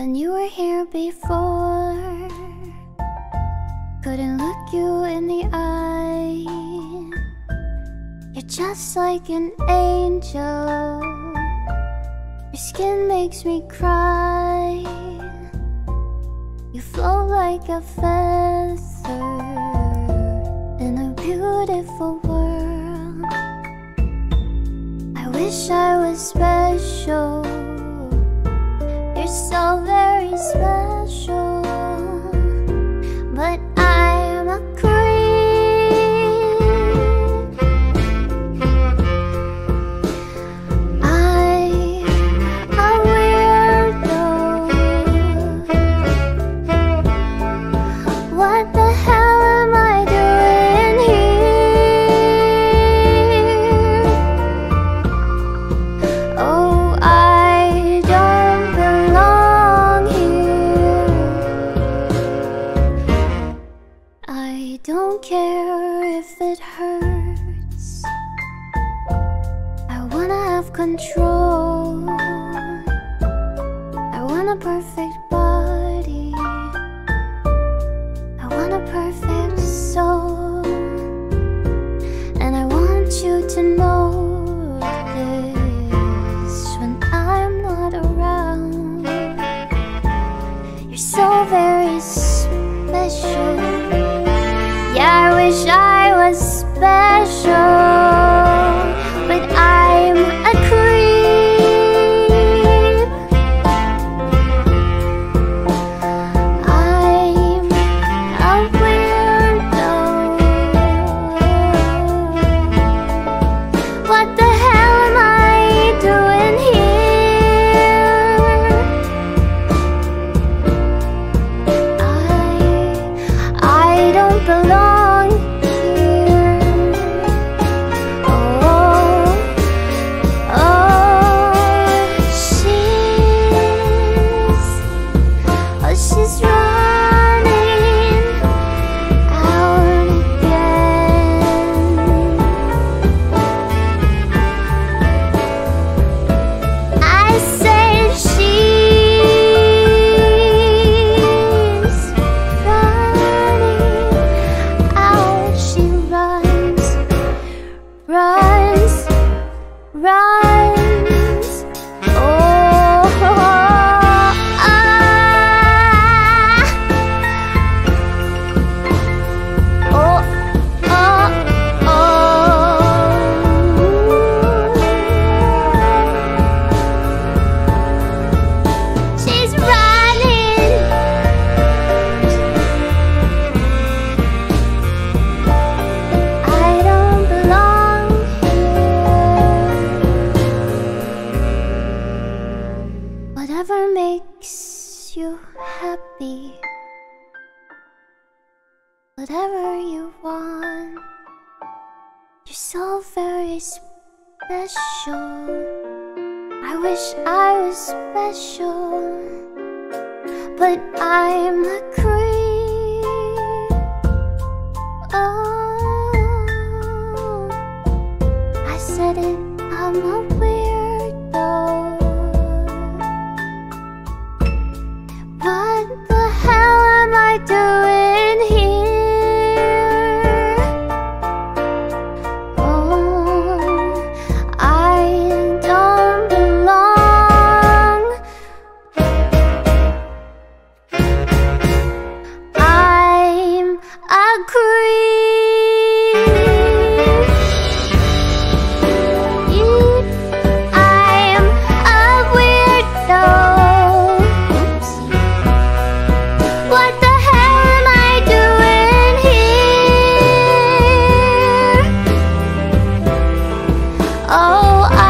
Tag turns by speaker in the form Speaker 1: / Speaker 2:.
Speaker 1: when you were here before. Couldn't look you in the eye. You're just like an angel. Your skin makes me cry. You flow like a feather in a beautiful world. I wish I was special. You're so very special. Control. I want a perfect body. I want a perfect soul. And I want you to know this when I'm not around. You're so very special. Yeah, I wish I was special. Runs. whatever makes you happy, whatever you want, you're so very special. I wish I was special, but I'm a creep. Oh, I said it, I'm a weird. Oh, I